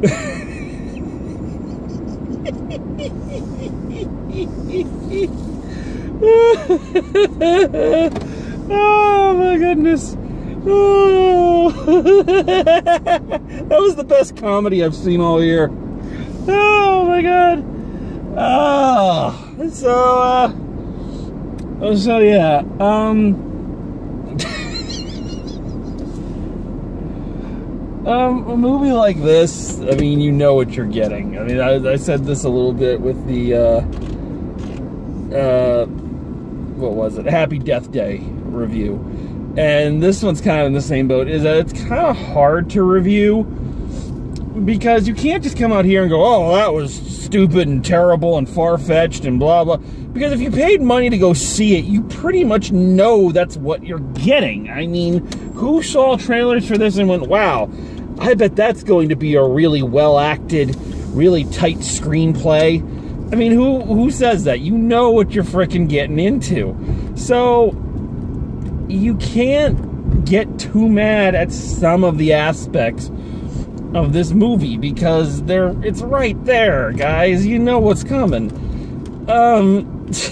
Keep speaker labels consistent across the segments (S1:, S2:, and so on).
S1: oh my goodness. Oh. that was the best comedy I've seen all year. Oh my god. Oh, so uh so yeah, um Um, a movie like this, I mean, you know what you're getting. I mean, I, I said this a little bit with the, uh, uh, what was it? Happy Death Day review. And this one's kind of in the same boat, is that it's kind of hard to review because you can't just come out here and go, oh, that was stupid and terrible and far-fetched and blah, blah. Because if you paid money to go see it, you pretty much know that's what you're getting. I mean, who saw trailers for this and went, wow, I bet that's going to be a really well acted, really tight screenplay. I mean, who who says that? You know what you're freaking getting into. So you can't get too mad at some of the aspects of this movie because they're it's right there, guys. You know what's coming. Um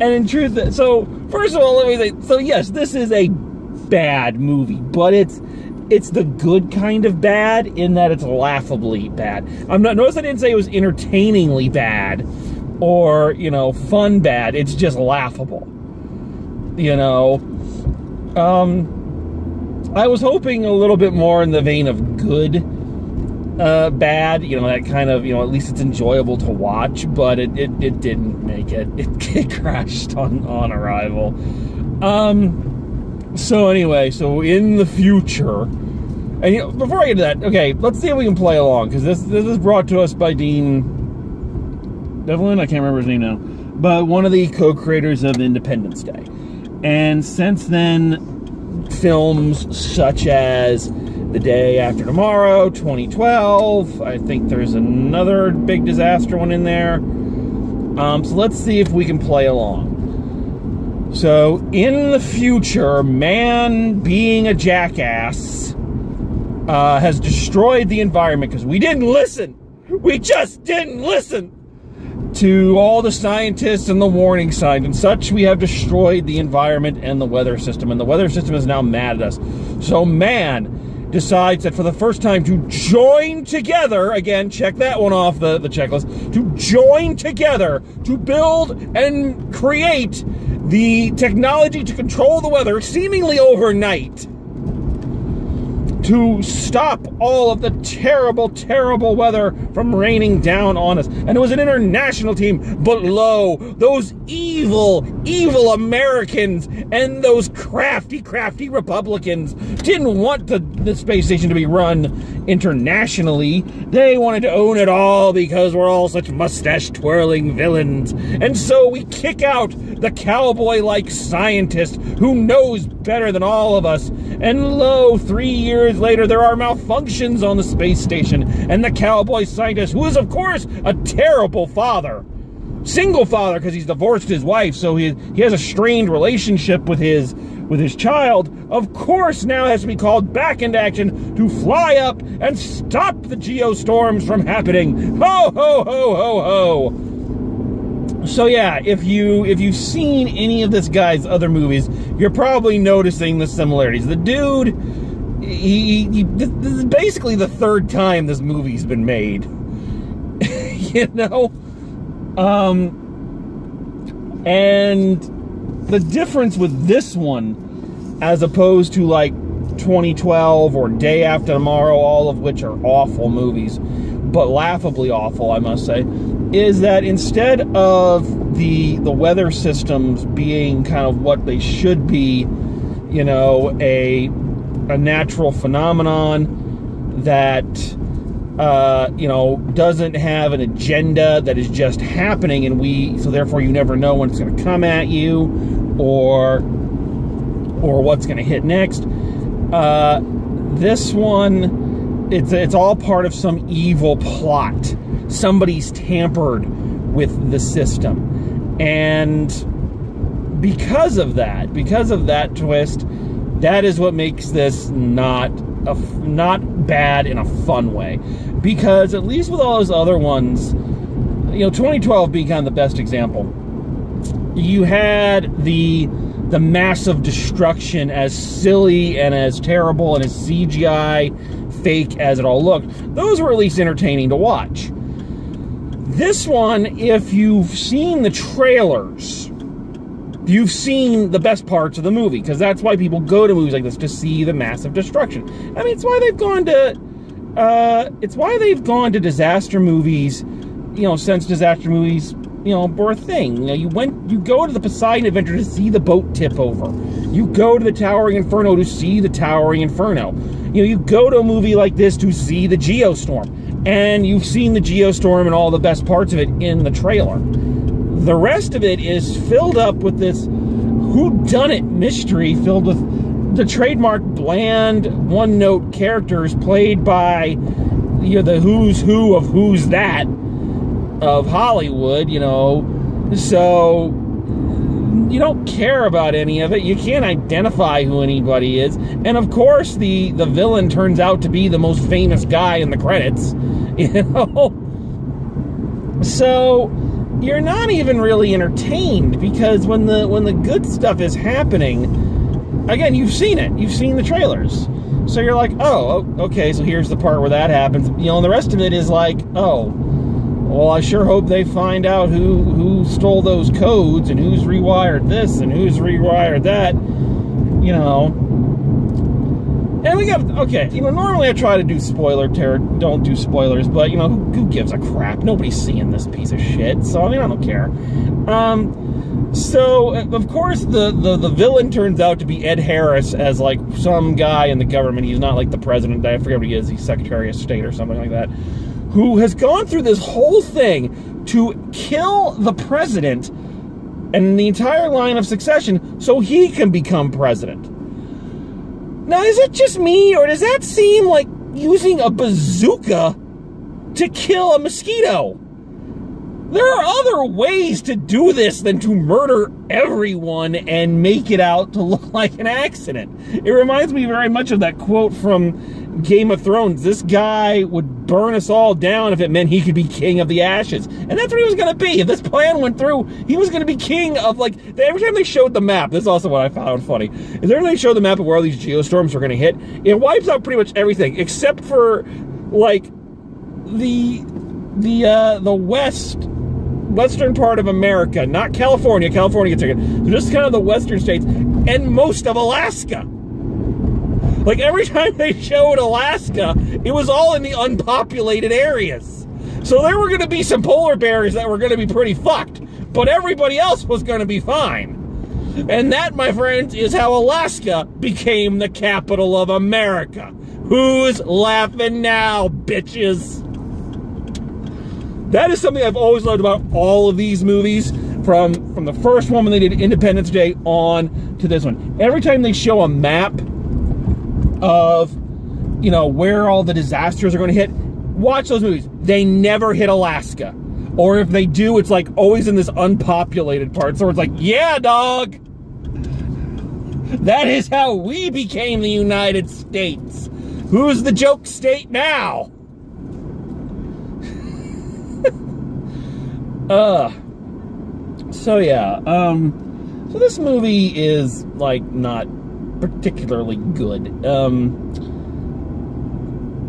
S1: and in truth so first of all let me say so yes, this is a bad movie, but it's it's the good kind of bad in that it's laughably bad. I'm not notice I didn't say it was entertainingly bad or, you know, fun bad. It's just laughable. You know. Um I was hoping a little bit more in the vein of good uh, bad, you know, that kind of, you know, at least it's enjoyable to watch, but it, it, it didn't make it. It, it crashed on, on arrival. Um, so anyway, so in the future, and you know, before I get to that, okay, let's see if we can play along because this this is brought to us by Dean Devlin. I can't remember his name now, but one of the co-creators of Independence Day. And since then, films such as The Day After Tomorrow, 2012. I think there's another big disaster one in there. Um, so let's see if we can play along. So, in the future, man being a jackass uh, has destroyed the environment because we didn't listen. We just didn't listen to all the scientists and the warning signs and such. We have destroyed the environment and the weather system, and the weather system is now mad at us. So, man decides that for the first time to join together again check that one off the, the checklist to join together to build and create the technology to control the weather seemingly overnight to stop all of the terrible, terrible weather from raining down on us. And it was an international team, but lo, those evil, evil Americans and those crafty, crafty Republicans didn't want the, the space station to be run internationally. They wanted to own it all because we're all such mustache twirling villains. And so we kick out the cowboy like scientist who knows better than all of us. And lo, three years later, there are malfunctions on the space station, and the cowboy scientist, who is, of course, a terrible father, single father because he's divorced his wife, so he, he has a strained relationship with his with his child, of course now has to be called back into action to fly up and stop the geostorms from happening. Ho ho ho ho ho. So yeah, if you if you've seen any of this guy's other movies, you're probably noticing the similarities. The dude he, he, this is basically the third time this movie's been made. you know? Um, and the difference with this one, as opposed to like 2012 or Day After Tomorrow, all of which are awful movies, but laughably awful, I must say, is that instead of the the weather systems being kind of what they should be, you know, a a natural phenomenon that uh, you know doesn't have an agenda that is just happening and we so therefore you never know when it's going to come at you or or what's going to hit next. Uh, this one it's it's all part of some evil plot. Somebody's tampered with the system. And because of that because of that twist that is what makes this not a not bad in a fun way, because at least with all those other ones, you know, 2012 being kind of the best example. You had the the massive destruction, as silly and as terrible and as CGI fake as it all looked. Those were at least entertaining to watch. This one, if you've seen the trailers, you've seen the best parts of the movie because that's why people go to movies like this to see the massive destruction. I mean, it's why they've gone to uh, it's why they've gone to disaster movies, you know, since disaster movies, you know, were a thing. You, know, you went, you go to the Poseidon Adventure to see the boat tip over. You go to the Towering Inferno to see the Towering Inferno. You know, you go to a movie like this to see the Geostorm and you've seen the Geostorm and all the best parts of it in the trailer. The rest of it is filled up with this who-done-it mystery filled with the trademark bland one-note characters played by you know the who's who of who's that of Hollywood, you know. So you don't care about any of it. You can't identify who anybody is. And of course, the the villain turns out to be the most famous guy in the credits. You know? So you're not even really entertained because when the when the good stuff is happening, again, you've seen it. You've seen the trailers. So you're like, oh, okay, so here's the part where that happens. You know, and the rest of it is like, oh, well, I sure hope they find out who who stole those codes and who's rewired this and who's rewired that. You know, and we got okay. You know, normally I try to do spoiler terror, don't do spoilers, but you know, who, who, gives a crap? Nobody's seeing this piece of shit, so I mean, I don't care. Um, so of course the, the the villain turns out to be Ed Harris as like some guy in the government. He's not like the president. I forget what he is. He's Secretary of State or something like that. Who has gone through this whole thing to kill the president and the entire line of succession so he can become president. Now, is it just me, or does that seem like using a bazooka to kill a mosquito? There are other ways to do this than to murder everyone and make it out to look like an accident. It reminds me very much of that quote from Game of Thrones. This guy would burn us all down if it meant he could be king of the ashes. And that's what he was going to be. If this plan went through, he was going to be king of, like, every time they showed the map, this is also what I found funny, is every time they showed the map of where all these geostorms were going to hit, it wipes out pretty much everything, except for, like, the, the, uh, the west western part of America, not California. California gets taken. Just kind of the western states and most of Alaska. Like every time they showed Alaska, it was all in the unpopulated areas. So there were going to be some polar bears that were going to be pretty fucked, but everybody else was going to be fine. And that, my friends, is how Alaska became the capital of America. Who's laughing now, bitches? That is something I've always loved about all of these movies, from from the first one when they did Independence Day on to this one. Every time they show a map of, you know, where all the disasters are going to hit, watch those movies. They never hit Alaska. Or if they do, it's like always in this unpopulated part. So it's like, yeah, dog. That is how we became the United States. Who's the joke state now? uh so yeah, um so this movie is like not particularly good. Um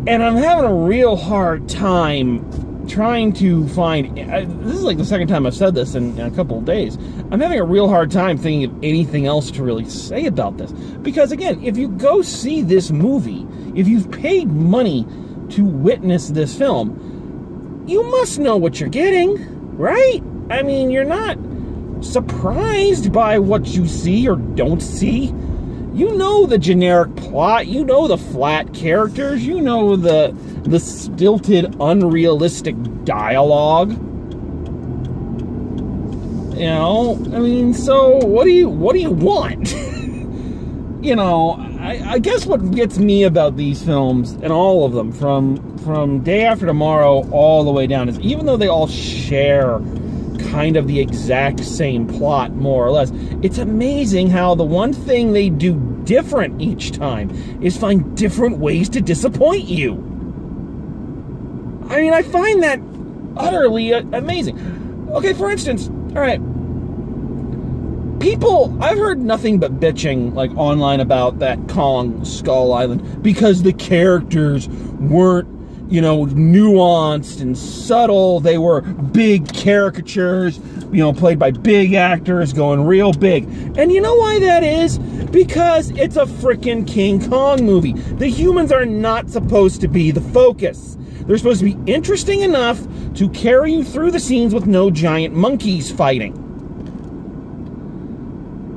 S1: and I'm having a real hard time trying to find this is like the second time I've said this in, in, a couple of days. I'm having a real hard time thinking of anything else to really say about this because again, if you go see this movie, if you've paid money to witness this film, you must know what you're getting, right? I mean, you're not surprised by what you see or don't see you know the generic plot, you know the flat characters, you know the the stilted, unrealistic dialogue. You know, I mean, so what do you what do you want? you know, I, I guess what gets me about these films and all of them, from from Day After Tomorrow all the way down, is even though they all share kind of the exact same plot, more or less. It's amazing how the one thing they do different each time, is find different ways to disappoint you. I mean, I find that utterly uh, amazing. Okay, for instance, all right, people I've heard nothing but bitching like online about that Kong Skull Island because the characters weren't you know nuanced and subtle. They were big caricatures you know played by big actors going real big. And you know why that is? Because it's a freaking King Kong movie. The humans are not supposed to be the focus. They're supposed to be interesting enough to carry you through the scenes with no giant monkeys fighting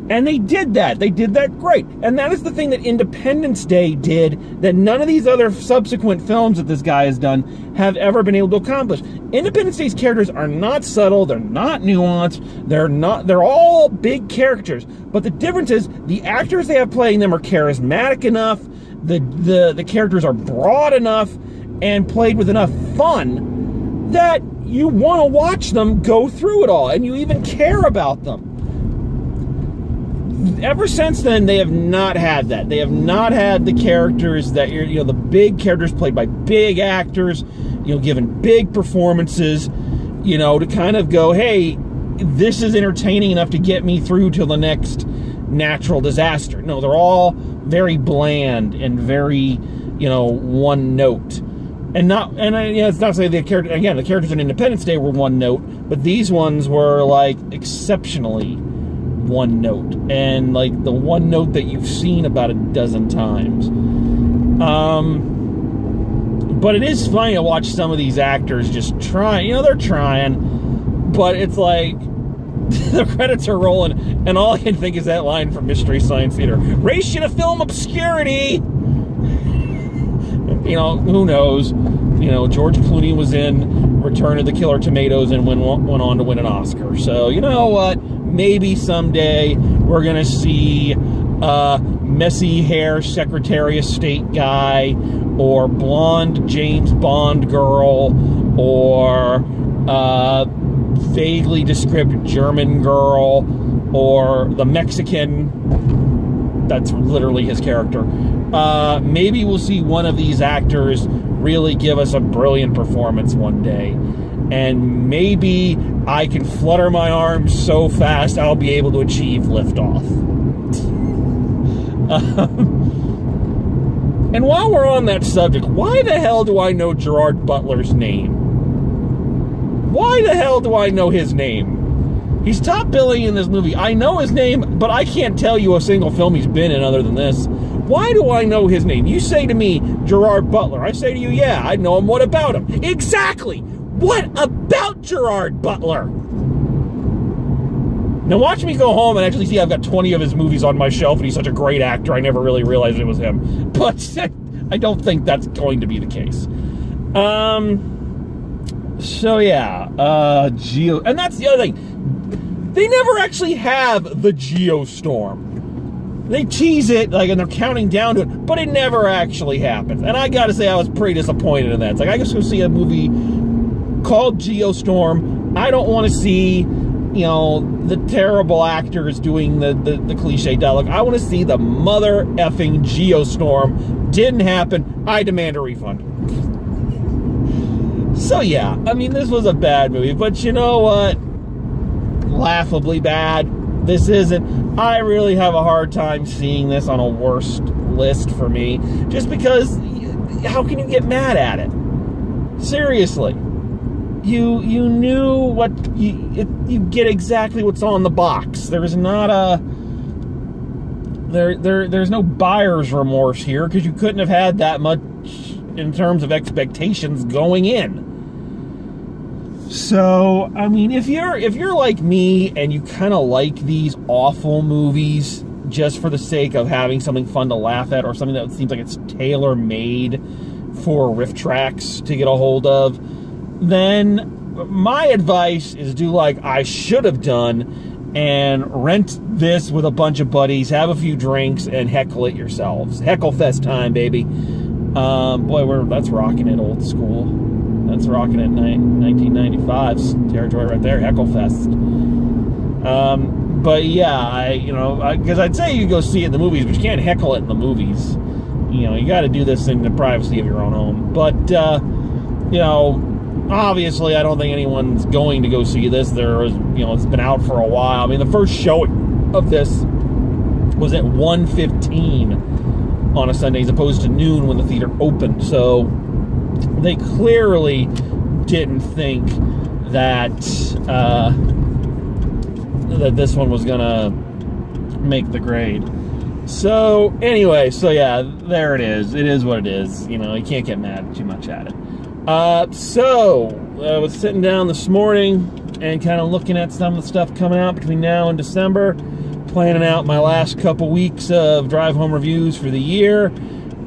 S1: and they did that. They did that great. And that is the thing that Independence Day did that none of these other subsequent films that this guy has done have ever been able to accomplish. Independence Day's characters are not subtle, they're not nuanced, they're not they're all big characters. But the difference is the actors they have playing them are charismatic enough, the the, the characters are broad enough and played with enough fun that you want to watch them go through it all and you even care about them ever since then, they have not had that. They have not had the characters that you're, you know, the big characters played by big actors, you know, given big performances, you know, to kind of go, hey, this is entertaining enough to get me through to the next natural disaster. No, they're all very bland and very, you know, one note. And not, and I, you know, it's not say the character again. The characters in Independence Day were one note, but these ones were like exceptionally one note and like the one note that you've seen about a dozen times. Um, but it is funny to watch some of these actors just trying. You know, they're trying, but it's like the credits are rolling, and all I can think is that line from Mystery Science Theater: "Race to film obscurity." you know, who knows? You know, George Clooney was in Return of the Killer Tomatoes and went went on to win an Oscar. So you know what? maybe someday we're going to see a messy hair Secretary of State guy or blonde James Bond girl or vaguely descriptive German girl or the Mexican. That's literally his character. Uh, maybe we'll see one of these actors really give us a brilliant performance one day and maybe I can flutter my arms so fast I'll be able to achieve liftoff. um, and while we're on that subject, why the hell do I know Gerard Butler's name? Why the hell do I know his name? He's top billing in this movie. I know his name, but I can't tell you a single film he's been in other than this. Why do I know his name? You say to me, Gerard Butler. I say to you, yeah, I know him. What about him? Exactly. What about Gerard Butler? Now watch me go home and actually see I've got 20 of his movies on my shelf and he's such a great actor I never really realized it was him. But I don't think that's going to be the case. Um so yeah, uh Geo and that's the other thing. They never actually have the Geostorm. They tease it like and they're counting down to it, but it never actually happens. And I gotta say I was pretty disappointed in that. It's like I just go see a movie called Geostorm. I don't want to see, you know, the terrible actors doing the, the, the cliche dialogue. I want to see the mother effing Geostorm. Didn't happen. I demand a refund. So yeah, I mean, this was a bad movie, but you know what? Laughably bad. This isn't. I really have a hard time seeing this on a worst list for me, just because how can you get mad at it? Seriously you you knew what you it, you get exactly what's on the box. There's not a there there there's no buyer's remorse here because you couldn't have had that much in terms of expectations going in. So, I mean, if you're if you're like me and you kind of like these awful movies just for the sake of having something fun to laugh at or something that seems like it's tailor made for RiffTrax to get a hold of, then my advice is do like I should have done and rent this with a bunch of buddies, have a few drinks, and heckle it yourselves. Heckle fest time, baby. Um, boy, we're that's rocking it old school. That's rocking it 1995's territory right there, Heckle Fest. Um, but yeah, I you know because I'd say you go see it in the movies, but you can't heckle it in the movies. You know, you got to do this in the privacy of your own home. But uh, you know, obviously, I don't think anyone's going to go see this. There was you know, it's been out for a while. I mean, the first show of this was at 1.15 on a Sunday as opposed to noon when the theater opened. So they clearly didn't think that uh, that this one was gonna make the grade. So anyway, so yeah, there it is. It is what it is. You know, you can't get mad too much at it. Uh, so I was sitting down this morning and kind of looking at some of the stuff coming out between now and December, planning out my last couple weeks of drive home reviews for the year.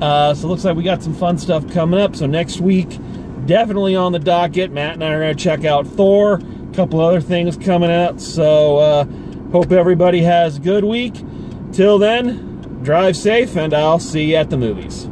S1: Uh, so looks like we got some fun stuff coming up. So next week, definitely on the docket. Matt and I are going to check out Thor. A couple other things coming out. So uh, hope everybody has a good week. Till then, drive safe, and I'll see you at the movies.